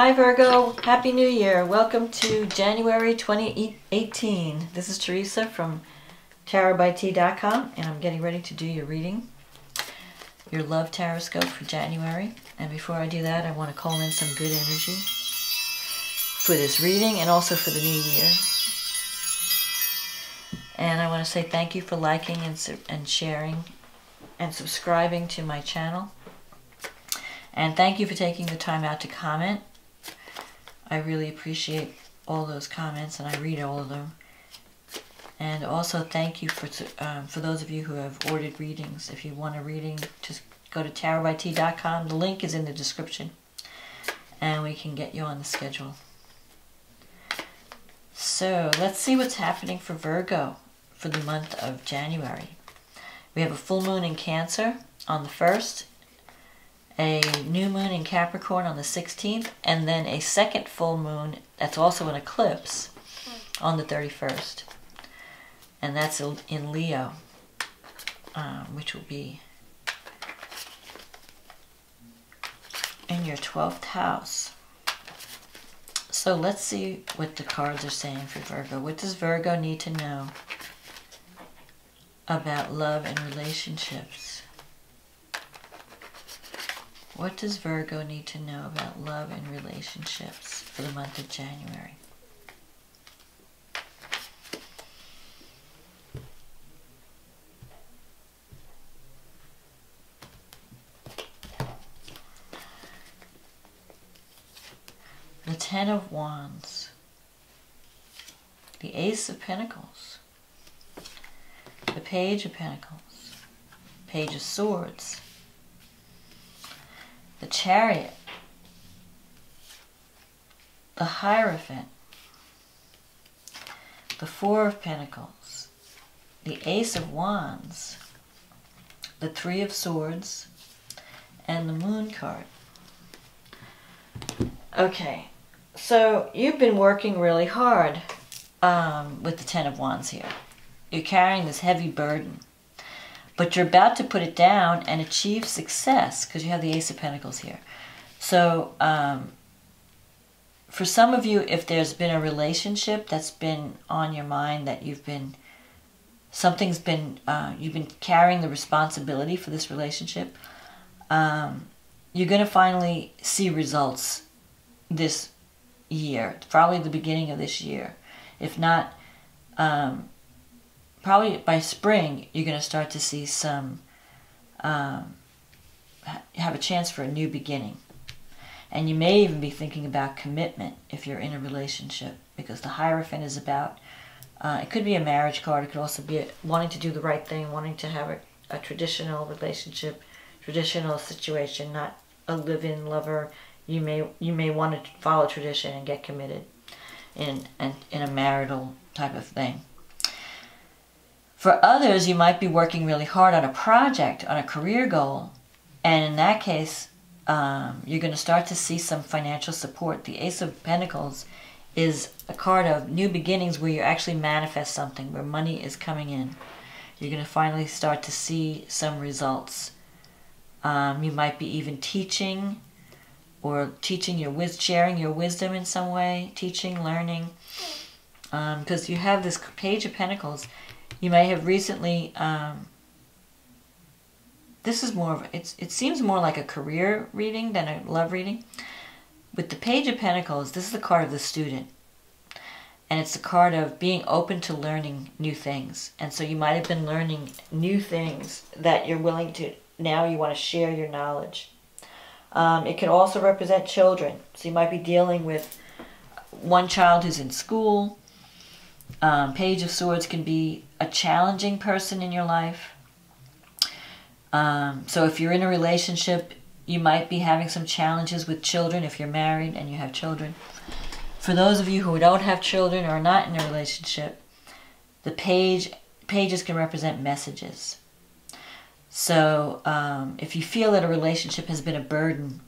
Hi Virgo, Happy New Year. Welcome to January 2018. This is Teresa from tarotbyt.com and I'm getting ready to do your reading, your love TarotScope for January. And before I do that, I want to call in some good energy for this reading and also for the new year. And I want to say thank you for liking and, and sharing and subscribing to my channel. And thank you for taking the time out to comment. I really appreciate all those comments and I read all of them. And also thank you for um, for those of you who have ordered readings. If you want a reading, just go to tarotbyt.com. The link is in the description. And we can get you on the schedule. So let's see what's happening for Virgo for the month of January. We have a full moon in Cancer on the 1st a new moon in Capricorn on the 16th, and then a second full moon that's also an eclipse on the 31st. And that's in Leo, um, which will be in your 12th house. So let's see what the cards are saying for Virgo. What does Virgo need to know about love and relationships? What does Virgo need to know about love and relationships for the month of January? The Ten of Wands, the Ace of Pentacles, the Page of Pentacles, Page of Swords, chariot, the Hierophant, the Four of Pentacles, the Ace of Wands, the Three of Swords, and the Moon card. Okay, so you've been working really hard um, with the Ten of Wands here. You're carrying this heavy burden but you're about to put it down and achieve success because you have the Ace of Pentacles here. So, um, for some of you, if there's been a relationship that's been on your mind that you've been, something's been, uh, you've been carrying the responsibility for this relationship, um, you're going to finally see results this year, probably the beginning of this year. If not, um, probably by spring, you're going to start to see some, um, have a chance for a new beginning. And you may even be thinking about commitment if you're in a relationship, because the Hierophant is about, uh, it could be a marriage card, it could also be a, wanting to do the right thing, wanting to have a, a traditional relationship, traditional situation, not a live-in lover. You may you may want to follow tradition and get committed in, in, in a marital type of thing. For others, you might be working really hard on a project, on a career goal, and in that case, um, you're going to start to see some financial support. The Ace of Pentacles is a card of new beginnings where you actually manifest something, where money is coming in. You're going to finally start to see some results. Um, you might be even teaching or teaching your sharing your wisdom in some way, teaching, learning. Because um, you have this Page of Pentacles you may have recently, um, this is more of, it's, it seems more like a career reading than a love reading. With the Page of Pentacles, this is the card of the student. And it's the card of being open to learning new things. And so you might have been learning new things that you're willing to, now you want to share your knowledge. Um, it can also represent children. So you might be dealing with one child who's in school, um, Page of Swords can be a challenging person in your life. Um, so if you're in a relationship, you might be having some challenges with children if you're married and you have children. For those of you who don't have children or are not in a relationship, the page pages can represent messages. So um, if you feel that a relationship has been a burden,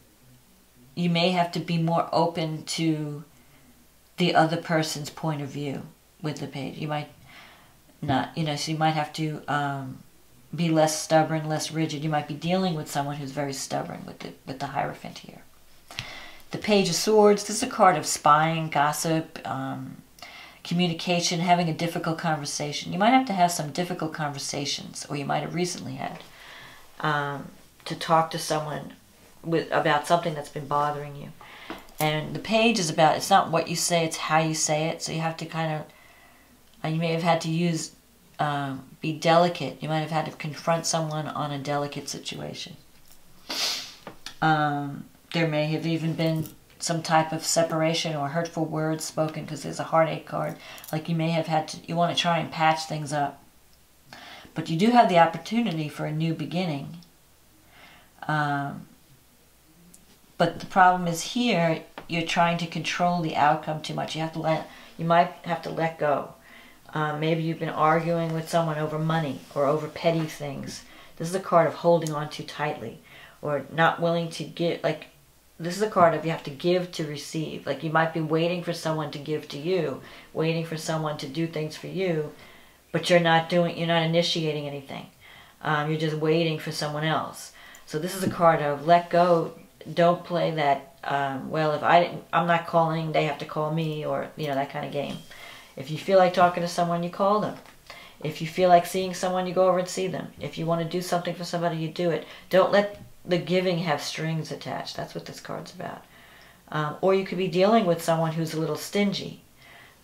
you may have to be more open to the other person's point of view with the page. You might not, you know, so you might have to um, be less stubborn, less rigid. You might be dealing with someone who's very stubborn with the, with the Hierophant here. The Page of Swords, this is a card of spying, gossip, um, communication, having a difficult conversation. You might have to have some difficult conversations, or you might have recently had, um, to talk to someone with about something that's been bothering you. And the page is about, it's not what you say, it's how you say it. So you have to kind of, uh, you may have had to use, um, be delicate. You might have had to confront someone on a delicate situation. Um, there may have even been some type of separation or hurtful words spoken because there's a heartache card. Like you may have had to, you want to try and patch things up. But you do have the opportunity for a new beginning. Um, but the problem is here, you're trying to control the outcome too much. You have to let, you might have to let go. Um, maybe you've been arguing with someone over money or over petty things. This is a card of holding on too tightly or not willing to give, like, this is a card of you have to give to receive. Like you might be waiting for someone to give to you, waiting for someone to do things for you, but you're not doing, you're not initiating anything. Um, you're just waiting for someone else. So this is a card of let go. Don't play that. Um, well, if I didn't, I'm not calling. They have to call me, or you know that kind of game. If you feel like talking to someone, you call them. If you feel like seeing someone, you go over and see them. If you want to do something for somebody, you do it. Don't let the giving have strings attached. That's what this card's about. Um, or you could be dealing with someone who's a little stingy.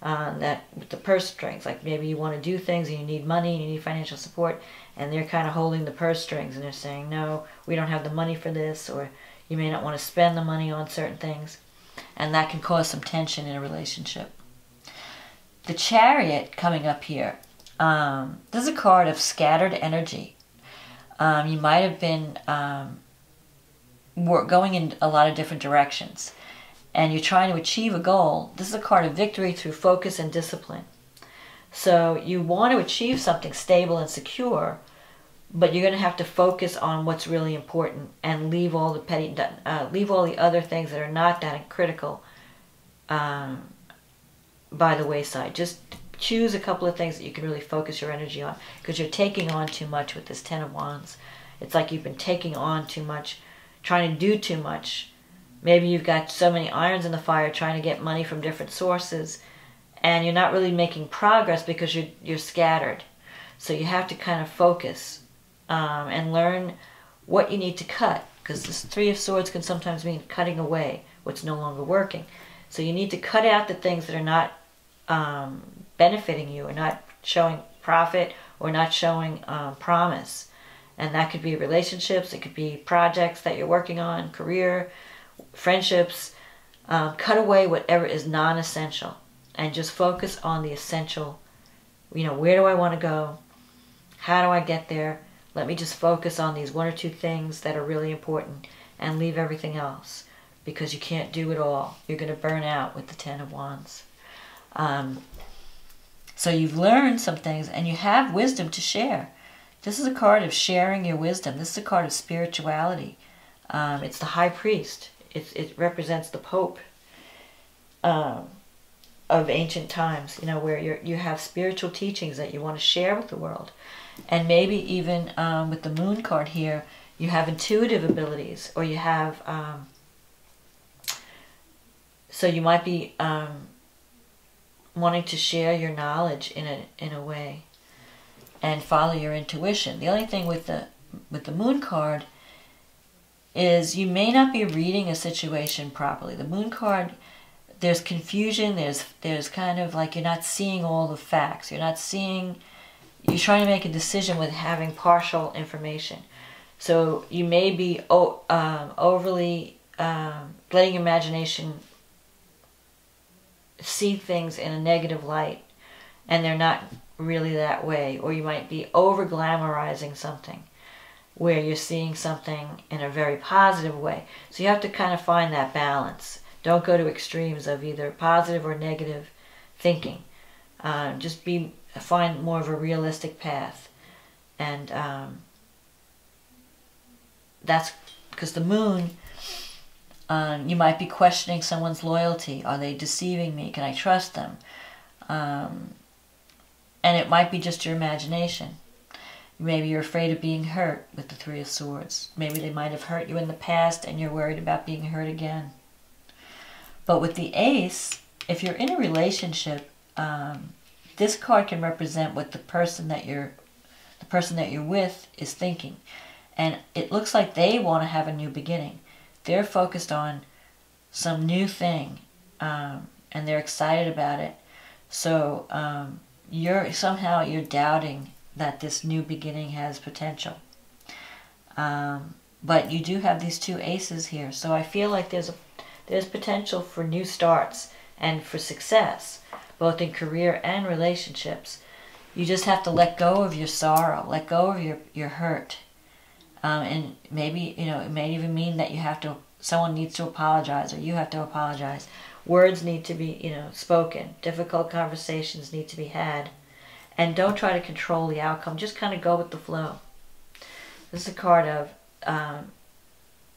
Uh, that with the purse strings, like maybe you want to do things and you need money and you need financial support, and they're kind of holding the purse strings and they're saying, no, we don't have the money for this, or you may not want to spend the money on certain things, and that can cause some tension in a relationship. The chariot coming up here, um, this is a card of scattered energy. Um, you might have been um, going in a lot of different directions and you're trying to achieve a goal, this is a card of victory through focus and discipline. So you want to achieve something stable and secure, but you're going to have to focus on what's really important and leave all the petty, uh, leave all the other things that are not that critical um, by the wayside. Just choose a couple of things that you can really focus your energy on because you're taking on too much with this Ten of Wands. It's like you've been taking on too much trying to do too much. Maybe you've got so many irons in the fire trying to get money from different sources and you're not really making progress because you're, you're scattered. So you have to kind of focus um, and learn what you need to cut because this Three of Swords can sometimes mean cutting away what's no longer working. So you need to cut out the things that are not um, benefiting you or not showing profit or not showing um, promise. And that could be relationships, it could be projects that you're working on, career, friendships. Um, cut away whatever is non essential and just focus on the essential. You know, where do I want to go? How do I get there? Let me just focus on these one or two things that are really important and leave everything else because you can't do it all. You're going to burn out with the Ten of Wands. Um, so you've learned some things and you have wisdom to share. This is a card of sharing your wisdom. This is a card of spirituality. Um, it's the high priest. It, it represents the pope um, of ancient times, you know, where you you have spiritual teachings that you want to share with the world. And maybe even um, with the moon card here, you have intuitive abilities or you have, um, so you might be um, wanting to share your knowledge in a, in a way and follow your intuition. The only thing with the with the moon card is you may not be reading a situation properly. The moon card there's confusion, there's there's kind of like you're not seeing all the facts. You're not seeing you're trying to make a decision with having partial information. So you may be um, overly um, letting imagination see things in a negative light and they're not really that way, or you might be over glamorizing something where you're seeing something in a very positive way. So you have to kind of find that balance. Don't go to extremes of either positive or negative thinking. Uh, just be find more of a realistic path, and um, that's because the moon. Um, you might be questioning someone's loyalty. Are they deceiving me? Can I trust them? Um, and it might be just your imagination. Maybe you're afraid of being hurt with the Three of Swords. Maybe they might have hurt you in the past and you're worried about being hurt again. But with the ace, if you're in a relationship, um, this card can represent what the person that you're the person that you're with is thinking. And it looks like they want to have a new beginning. They're focused on some new thing um, and they're excited about it. So um, you're somehow you're doubting that this new beginning has potential. Um, but you do have these two aces here, so I feel like there's a there's potential for new starts and for success, both in career and relationships. You just have to let go of your sorrow, let go of your your hurt, um, and maybe you know it may even mean that you have to someone needs to apologize or you have to apologize. Words need to be you know spoken. Difficult conversations need to be had, and don't try to control the outcome. Just kind of go with the flow. This is a card of um,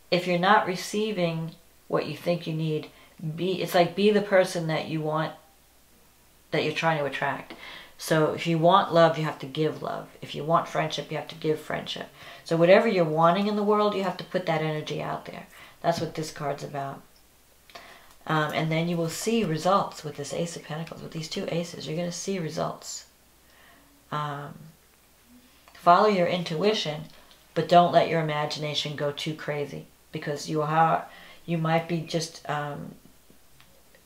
if you're not receiving what you think you need, be it's like be the person that you want that you're trying to attract. So if you want love, you have to give love. If you want friendship, you have to give friendship. So whatever you're wanting in the world, you have to put that energy out there. That's what this card's about. Um, and then you will see results with this Ace of Pentacles, with these two aces. You're going to see results. Um, follow your intuition but don't let your imagination go too crazy because you are you might be just um,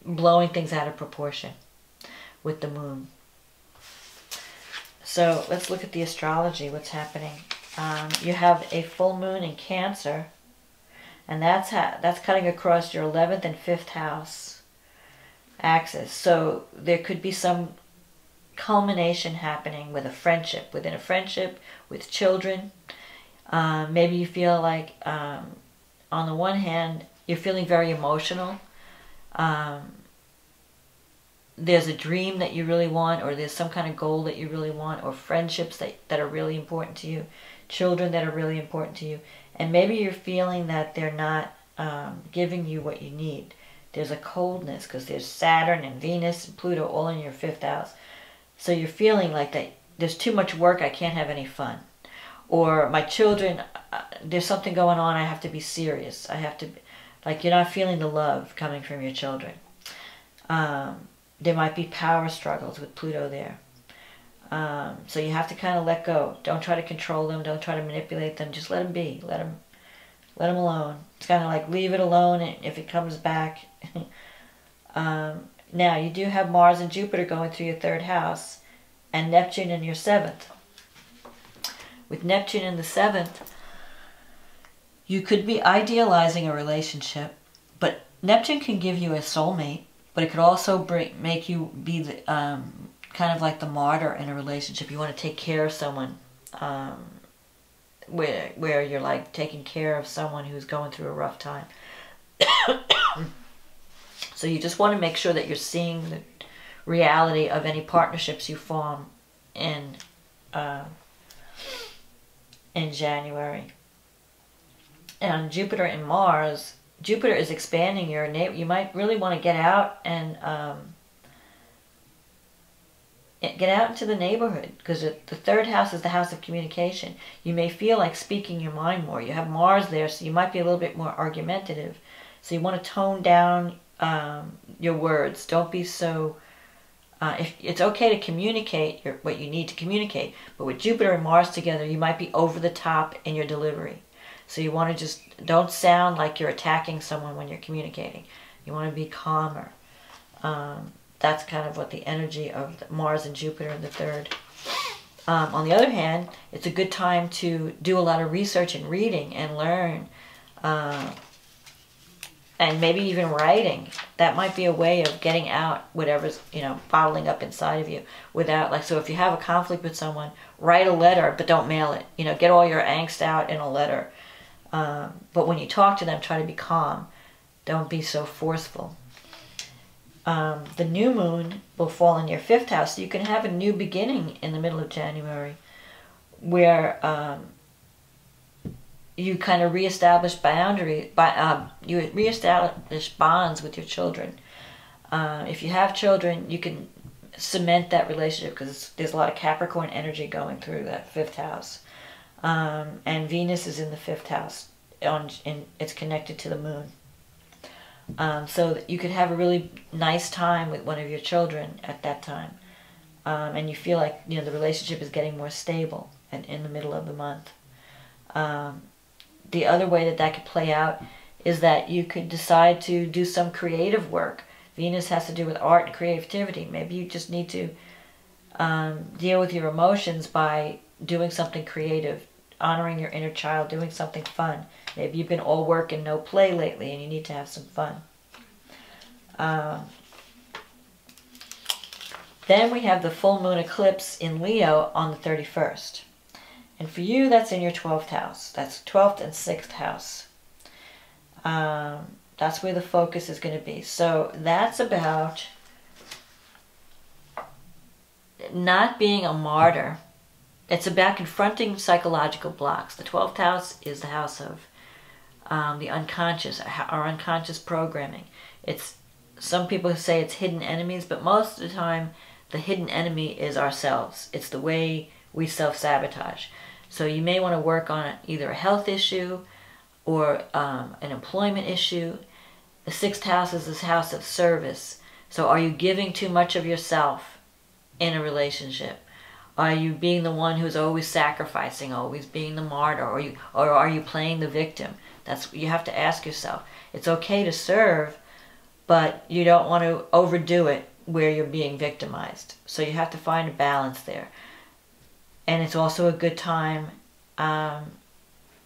blowing things out of proportion with the moon. So let's look at the astrology, what's happening. Um, you have a full moon in Cancer, and that's that's cutting across your 11th and 5th house axis. So there could be some culmination happening with a friendship, within a friendship, with children, um, maybe you feel like, um, on the one hand, you're feeling very emotional. Um, there's a dream that you really want, or there's some kind of goal that you really want, or friendships that, that are really important to you, children that are really important to you. And maybe you're feeling that they're not um, giving you what you need. There's a coldness because there's Saturn and Venus and Pluto all in your fifth house. So you're feeling like that there's too much work, I can't have any fun or my children uh, there's something going on i have to be serious i have to be, like you're not feeling the love coming from your children um, there might be power struggles with pluto there. Um, so you have to kind of let go. Don't try to control them. Don't try to manipulate them. Just let them be. Let them let them alone. It's kind of like leave it alone and if it comes back um, now you do have mars and jupiter going through your third house and neptune in your seventh. With Neptune in the seventh, you could be idealizing a relationship, but Neptune can give you a soulmate, but it could also bring, make you be the, um, kind of like the martyr in a relationship. You want to take care of someone um, where, where you're like taking care of someone who's going through a rough time. so you just want to make sure that you're seeing the reality of any partnerships you form in uh, in January. And Jupiter and Mars, Jupiter is expanding your neighbor. You might really want to get out and um, get out into the neighborhood because the third house is the house of communication. You may feel like speaking your mind more. You have Mars there, so you might be a little bit more argumentative. So you want to tone down um, your words. Don't be so uh, if it's okay to communicate your, what you need to communicate, but with Jupiter and Mars together, you might be over the top in your delivery. So you want to just don't sound like you're attacking someone when you're communicating. You want to be calmer. Um, that's kind of what the energy of Mars and Jupiter in the third. Um, on the other hand, it's a good time to do a lot of research and reading and learn uh, and maybe even writing that might be a way of getting out whatever's you know bottling up inside of you without like so if you have a conflict with someone write a letter but don't mail it you know get all your angst out in a letter um, but when you talk to them try to be calm don't be so forceful um, the new moon will fall in your fifth house so you can have a new beginning in the middle of january where um, you kind of reestablish boundary, by, uh, you reestablish bonds with your children. Uh, if you have children, you can cement that relationship because there's a lot of Capricorn energy going through that fifth house. Um, and Venus is in the fifth house. On, and it's connected to the moon. um, so you could have a really nice time with one of your children at that time. Um, and you feel like you know the relationship is getting more stable and in the middle of the month. Um, the other way that that could play out is that you could decide to do some creative work. Venus has to do with art and creativity. Maybe you just need to um, deal with your emotions by doing something creative, honoring your inner child, doing something fun. Maybe you've been all work and no play lately and you need to have some fun. Um, then we have the full moon eclipse in Leo on the 31st. And for you, that's in your 12th house. That's 12th and 6th house. Um, that's where the focus is going to be. So that's about not being a martyr. It's about confronting psychological blocks. The 12th house is the house of um, the unconscious, our unconscious programming. It's some people say it's hidden enemies, but most of the time, the hidden enemy is ourselves. It's the way we self sabotage. So you may want to work on either a health issue or um, an employment issue. The sixth house is this house of service. So are you giving too much of yourself in a relationship? Are you being the one who's always sacrificing, always being the martyr, or you, or are you playing the victim? That's you have to ask yourself. It's okay to serve, but you don't want to overdo it where you're being victimized. So you have to find a balance there. And it's also a good time um,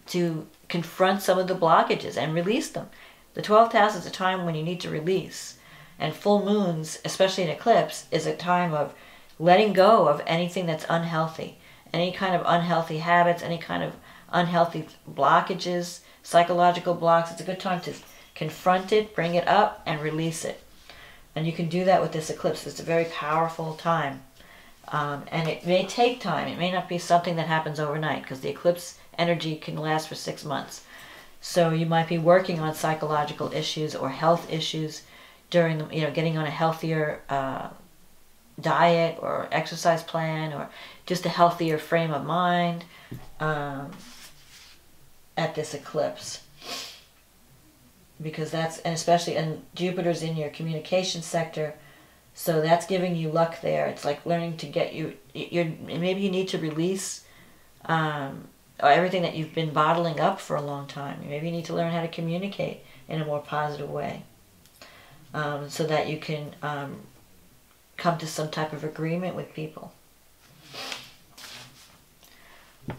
to confront some of the blockages and release them. The 12th house is a time when you need to release. And full moons, especially an eclipse, is a time of letting go of anything that's unhealthy. Any kind of unhealthy habits, any kind of unhealthy blockages, psychological blocks. It's a good time to confront it, bring it up, and release it. And you can do that with this eclipse. It's a very powerful time. Um, and it may take time. It may not be something that happens overnight because the eclipse energy can last for six months. So you might be working on psychological issues or health issues during you know, getting on a healthier uh, diet or exercise plan or just a healthier frame of mind um, at this eclipse. Because that's and especially and Jupiter's in your communication sector so that's giving you luck there. It's like learning to get you you're maybe you need to release um, everything that you've been bottling up for a long time. Maybe you need to learn how to communicate in a more positive way um, so that you can um, come to some type of agreement with people.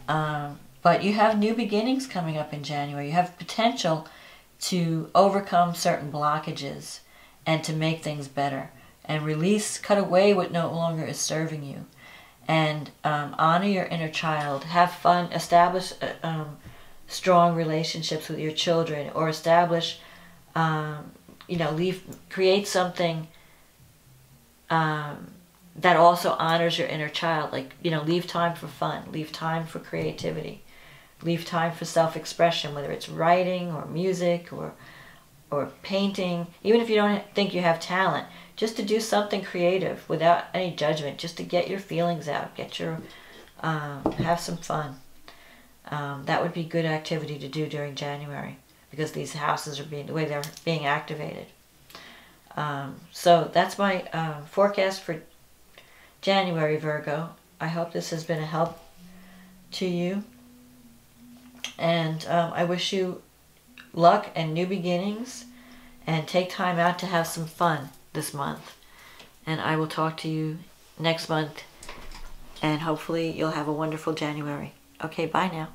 Um, but you have new beginnings coming up in January. You have potential to overcome certain blockages and to make things better. And release, cut away what no longer is serving you. And um, honor your inner child. Have fun, establish uh, um, strong relationships with your children. Or establish, um, you know, leave, create something um, that also honors your inner child. Like, you know, leave time for fun, leave time for creativity leave time for self-expression, whether it's writing or music or or painting, even if you don't think you have talent, just to do something creative without any judgment, just to get your feelings out, get your um, have some fun. Um, that would be good activity to do during January because these houses are being the way they're being activated. Um, so that's my uh, forecast for January, Virgo. I hope this has been a help to you. And um, I wish you luck and new beginnings and take time out to have some fun this month. And I will talk to you next month and hopefully you'll have a wonderful January. Okay, bye now.